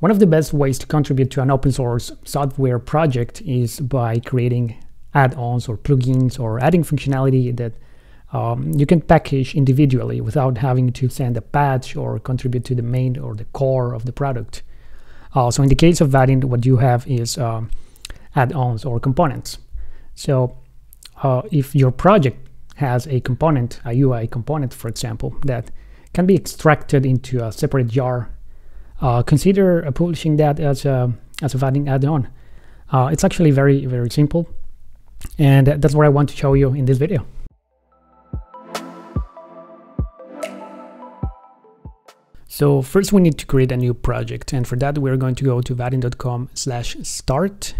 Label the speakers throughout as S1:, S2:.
S1: One of the best ways to contribute to an open source software project is by creating add-ons or plugins or Vaadin functionality that um, you can package individually without having to send a patch or contribute to the main or the core of the product. Uh, so in the case of adding, what you have is um, add-ons or components. So uh, if your project has a component, a UI component, for example, that can be extracted into a separate jar, uh, consider publishing that as a, as a Vaadin add-on. Uh, it's actually very, very simple. And that's what I want to show you in this video. So first we need to create a new project and for that we're going to go to vaadin.com slash start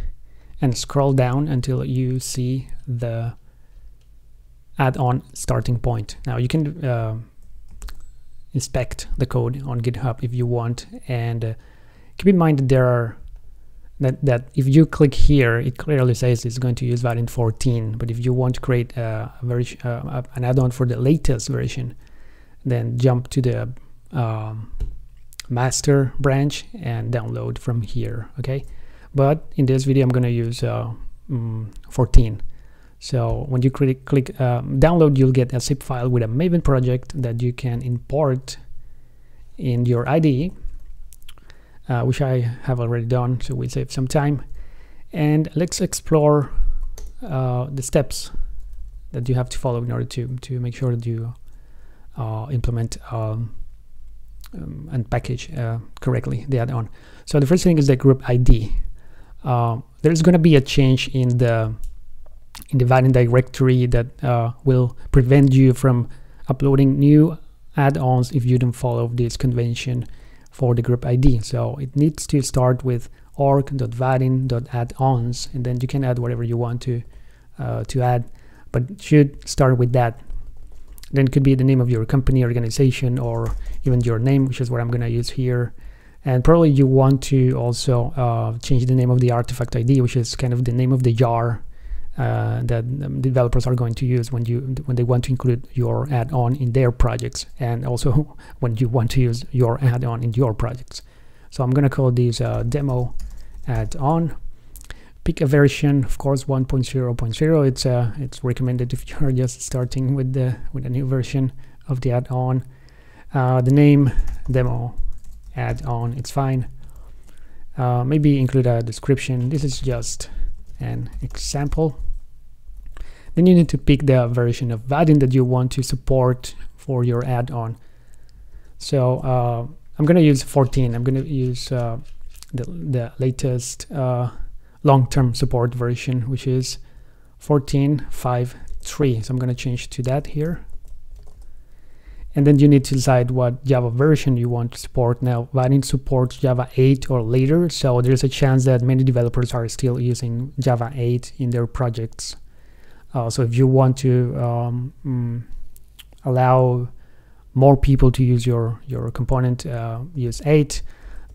S1: and scroll down until you see the add-on starting point. Now you can uh, inspect the code on GitHub if you want. And uh, keep in mind that there are that, that if you click here it clearly says it's going to use Vaadin 14 but if you want to create a, a version, uh, an add-on for the latest version then jump to the um, master branch and download from here okay? But in this video I'm gonna use uh, mm, 14 so when you click, click um, download you'll get a zip file with a Maven project that you can import in your IDE uh, which I have already done so we save some time and let's explore uh, the steps that you have to follow in order to to make sure that you uh, implement um, um, and package uh, correctly the add-on. So the first thing is the group ID. Uh, there's going to be a change in the in the Vaadin directory that uh, will prevent you from uploading new add-ons if you don't follow this convention for the group ID. So it needs to start with org.vaadin.add-ons and then you can add whatever you want to uh, to add, but should start with that then it could be the name of your company, organization, or even your name, which is what I'm going to use here. And probably you want to also uh, change the name of the artifact ID, which is kind of the name of the jar uh, that um, developers are going to use when you when they want to include your add-on in their projects, and also when you want to use your add-on in your projects. So I'm going to call these uh, demo add-on. Pick a version of course 1.0.0 it's uh, it's recommended if you're just starting with the with a new version of the add-on. Uh, the name demo add-on it's fine. Uh, maybe include a description. This is just an example then you need to pick the version of Vaadin that you want to support for your add-on so uh, I'm gonna use 14 I'm gonna use uh, the, the latest uh, long-term support version, which is 14.5.3. So I'm going to change to that here. And then you need to decide what Java version you want to support. Now, Vaadin supports Java 8 or later, so there's a chance that many developers are still using Java 8 in their projects. Uh, so if you want to um, mm, allow more people to use your, your component, uh, use 8.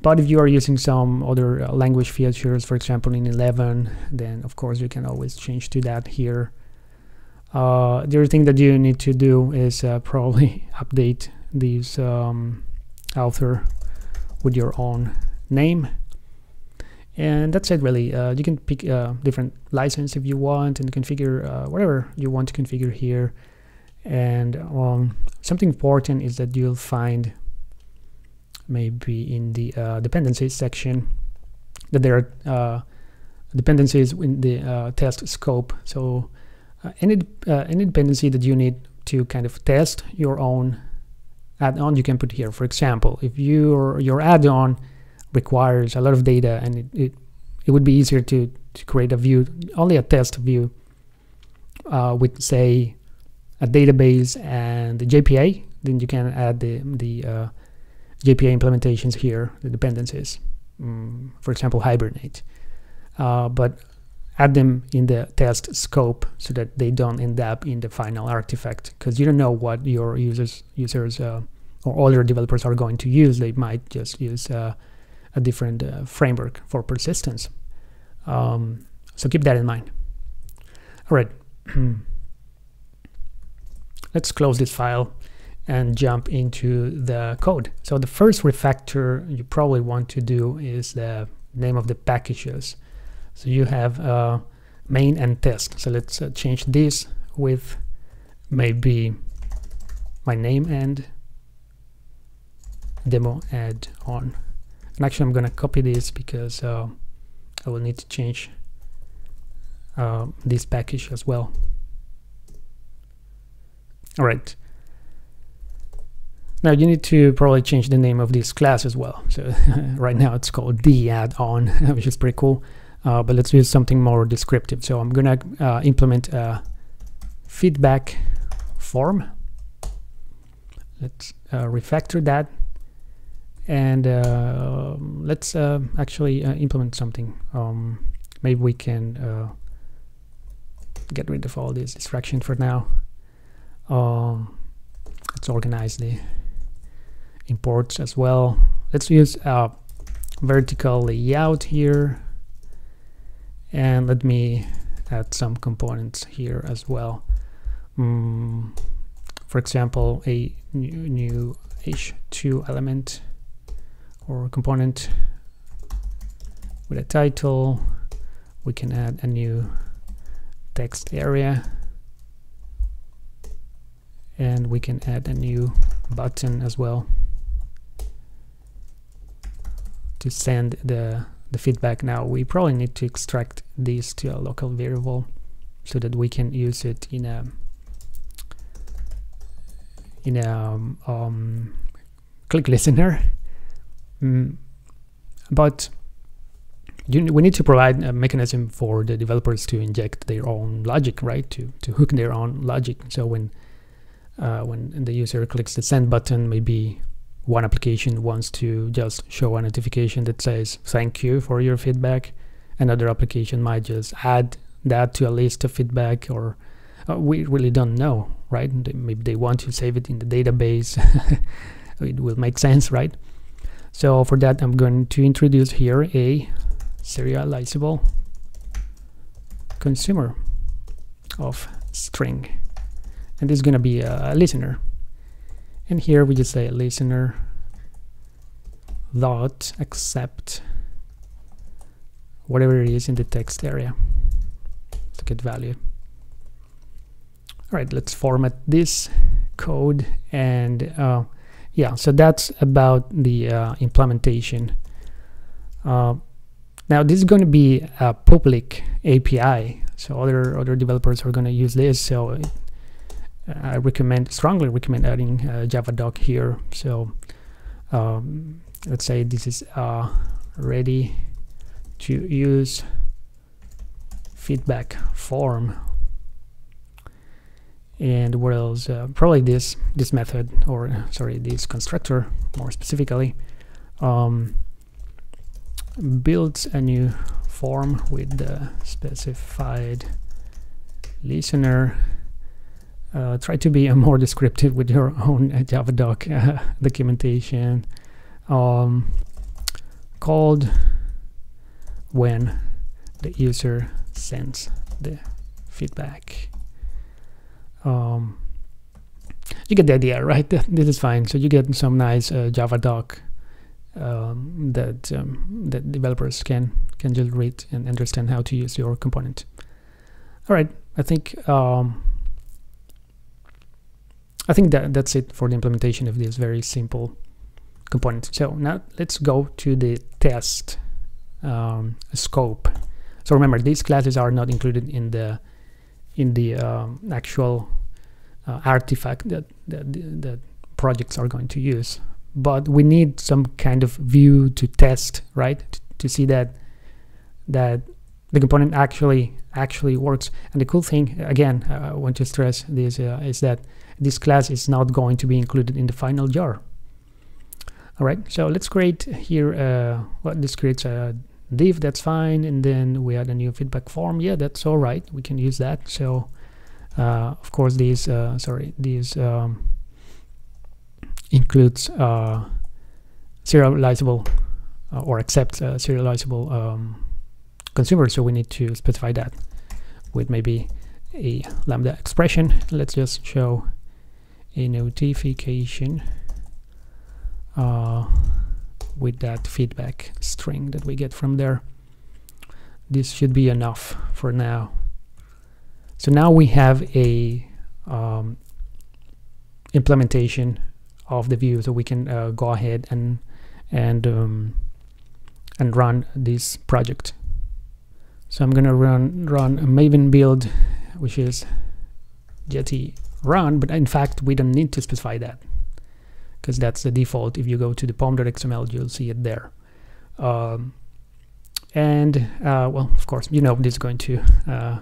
S1: But if you are using some other uh, language features, for example, in 11, then of course you can always change to that here. Uh, the other thing that you need to do is uh, probably update this um, author with your own name. And that's it really. Uh, you can pick a uh, different license if you want and configure uh, whatever you want to configure here. And um, something important is that you'll find maybe in the uh, dependencies section that there are dependencies in the test scope. So uh, any, uh, any dependency that you need to kind of test your own add-on you can put here. For example, if your your add-on requires a lot of data and it, it, it would be easier to, to create a view, only a test view uh, with say a database and the JPA, then you can add the, the JPA implementations here, the dependencies, um, for example, Hibernate. Uh, but add them in the test scope so that they don't end up in the final artifact because you don't know what your users users uh, or other developers are going to use. They might just use uh, a different uh, framework for persistence. Um, so keep that in mind. All right, let's close this file and jump into the code. So the first refactor you probably want to do is the name of the packages. So you have uh, main and test. So let's uh, change this with maybe my name and demo add on. And actually I'm gonna copy this because uh, I will need to change uh, this package as well. All right. Now you need to probably change the name of this class as well. So right now it's called the add-on, which is pretty cool. Uh, but let's use something more descriptive. So I'm gonna uh, implement a feedback form. Let's uh, refactor that, and uh, let's uh, actually uh, implement something. Um, maybe we can get rid of all these distractions for now. Um, let's organize the imports as well. Let's use a vertical layout here and let me add some components here as well. Mm, for example, a new, new h2 element or component with a title. We can add a new text area and we can add a new button as well to send the, the feedback now, we probably need to extract this to a local variable so that we can use it in a in a um, um, click listener. Mm, but you, we need to provide a mechanism for the developers to inject their own logic, right? To to hook their own logic. So when uh, when the user clicks the send button, maybe one application wants to just show a notification that says thank you for your feedback. Another application might just add that to a list of feedback or uh, we really don't know right? Maybe they want to save it in the database. It will make sense right? So for that i'm going to introduce here a serializable consumer of string. And this is going to be a listener and here we just say listener dot accept whatever it is in the text area to get value. All right let's format this code and uh, yeah so that's about the uh, implementation. Uh, now this is going to be a public API so other other developers are going to use this so I recommend strongly recommend adding uh, JavaDoc here. So um, let's say this is uh, ready to use feedback form. And what else? Uh, probably this this method or sorry this constructor more specifically um, builds a new form with the specified listener uh, try to be more descriptive with your own JavaDoc uh, documentation. Um, called when the user sends the feedback. Um, you get the idea, right? This is fine. So you get some nice uh, JavaDoc um, that um, that developers can can just read and understand how to use your component. All right, I think um, I think that that's it for the implementation of this very simple component. So now let's go to the test um, scope. So remember, these classes are not included in the in the um, actual uh, artifact that, that that projects are going to use. But we need some kind of view to test, right? To, to see that that the component actually actually works. And the cool thing, again, uh, I want to stress this uh, is that this class is not going to be included in the final jar. All right, so let's create here, uh, well, this creates a div, that's fine. And then we add a new feedback form. Yeah, that's all right. We can use that. So uh, of course, these, uh, sorry, these um, includes uh, serializable uh, or accept uh, serializable um, consumers. So we need to specify that with maybe a lambda expression. Let's just show a notification uh, with that feedback string that we get from there. This should be enough for now. So now we have a um, implementation of the view so we can uh, go ahead and and um, and run this project. So I'm gonna run run a maven build which is jetty run but in fact we don't need to specify that because that's the default. If you go to the pom.xml you'll see it there. Um, and uh, well of course you know this is going to uh,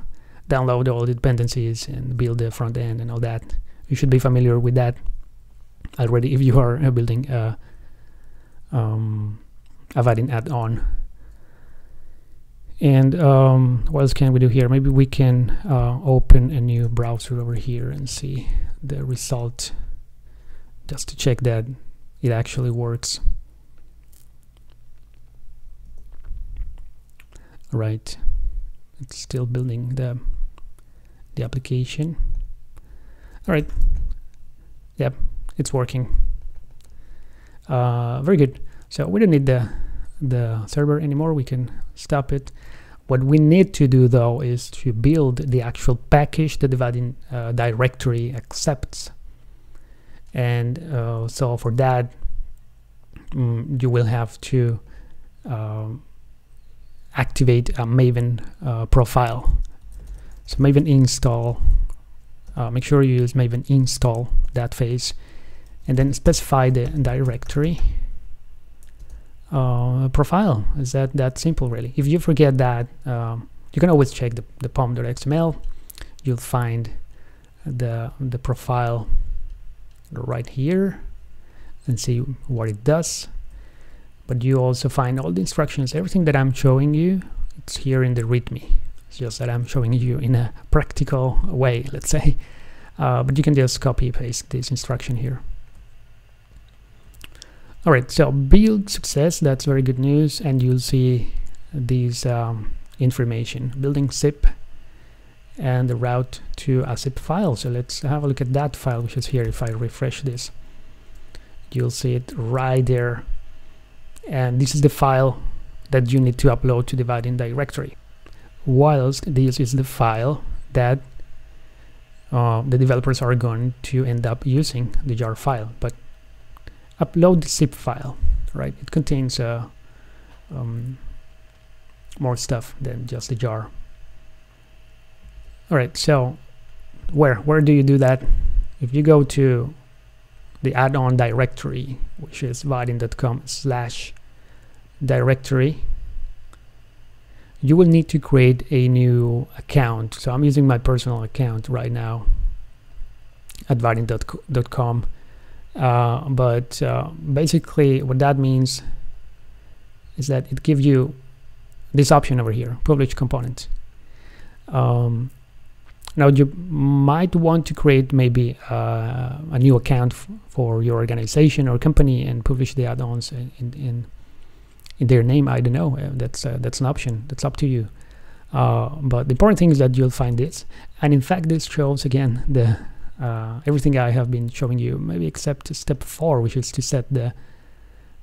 S1: download all the dependencies and build the front end and all that. You should be familiar with that already if you are uh, building a, um, a add-on and um, what else can we do here? Maybe we can uh, open a new browser over here and see the result just to check that it actually works. Right it's still building the the application. All right yep it's working. Uh, very good. So we don't need the the server anymore we can stop it. What we need to do though is to build the actual package the Vaadin uh, directory accepts. And uh, so for that um, you will have to um, activate a Maven uh, profile. So Maven install, uh, make sure you use Maven install that phase and then specify the directory uh, profile. Is that that simple really? If you forget that, um, you can always check the, the pom.xml. You'll find the, the profile right here and see what it does but you also find all the instructions everything that I'm showing you it's here in the readme it's just that I'm showing you in a practical way let's say uh, but you can just copy paste this instruction here all right so build success that's very good news and you'll see these um, information. Building zip and the route to a zip file. So let's have a look at that file which is here if I refresh this. You'll see it right there. And this is the file that you need to upload to the Vaadin directory. Whilst this is the file that uh, the developers are going to end up using the jar file. But upload the zip file right? It contains uh, um, more stuff than just the jar. All right so where where do you do that? If you go to the add-on directory which is vaadin.com slash directory you will need to create a new account. So I'm using my personal account right now at vaadin.com uh, but uh, basically what that means is that it gives you this option over here publish component um, now you might want to create maybe uh, a new account for your organization or company and publish the add-ons in, in, in their name. I don't know. Uh, that's uh, that's an option. That's up to you. Uh, but the important thing is that you'll find this. And in fact, this shows again the uh, everything I have been showing you, maybe except step four, which is to set the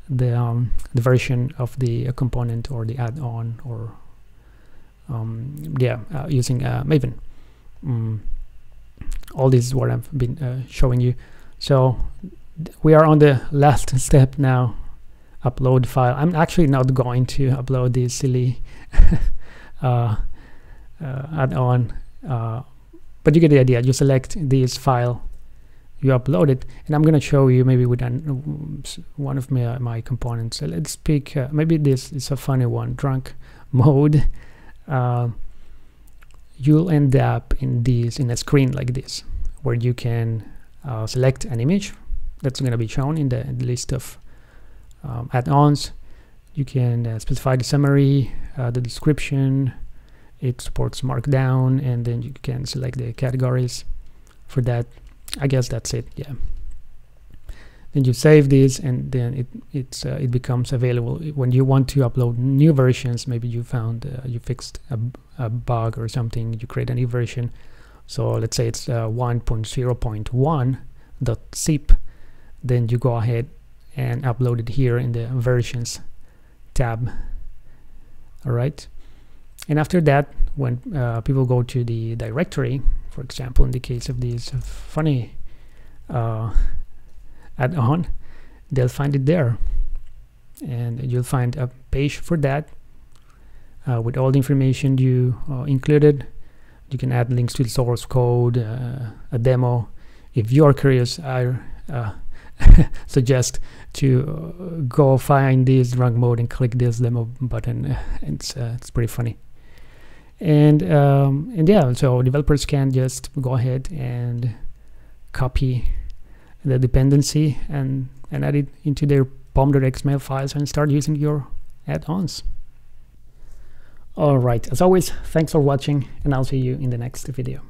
S1: the um, the version of the component or the add-on or um, yeah uh, using uh, Maven. Um, all this is what I've been uh, showing you. So we are on the last step now. Upload file. I'm actually not going to upload this silly uh, uh, add-on uh, but you get the idea. You select this file you upload it and I'm gonna show you maybe with an, one of my, my components. So let's pick uh, maybe this is a funny one drunk mode. Uh, you'll end up in this in a screen like this where you can uh, select an image that's going to be shown in the, in the list of um, add-ons. You can uh, specify the summary uh, the description it supports markdown and then you can select the categories for that. I guess that's it yeah. Then you save this and then it it's uh, it becomes available. When you want to upload new versions maybe you found uh, you fixed a, a, bug or something you create a new version. So let's say it's uh, 1.0.1 .zip then you go ahead and upload it here in the versions tab. All right and after that when uh, people go to the directory for example in the case of this funny uh, add-on they'll find it there. And you'll find a page for that uh, with all the information you uh, included. You can add links to the source code uh, a demo. If you are curious i uh, suggest to go find this drunk mode and click this demo button. It's it's pretty funny and um, and yeah so developers can just go ahead and copy the dependency and and add it into their pom.xml files and start using your add-ons. All right. As always thanks for watching and i'll see you in the next video